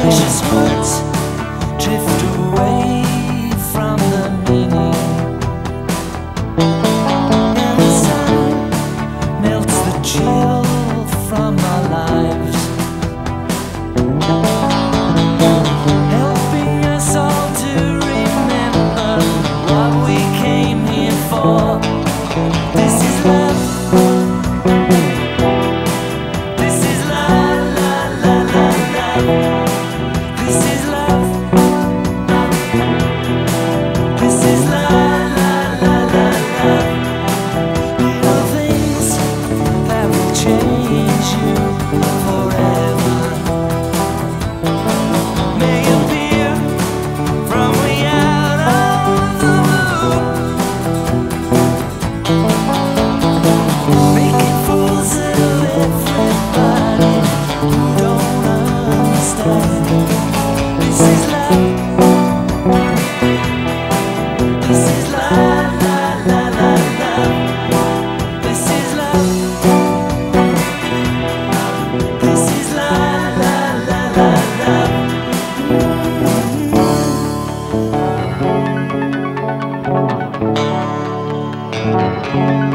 Precious words This is love.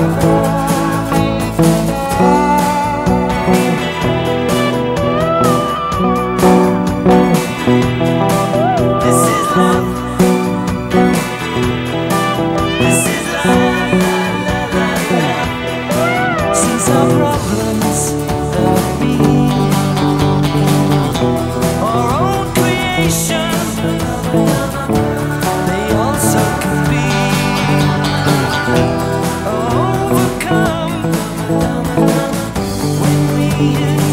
Thank faded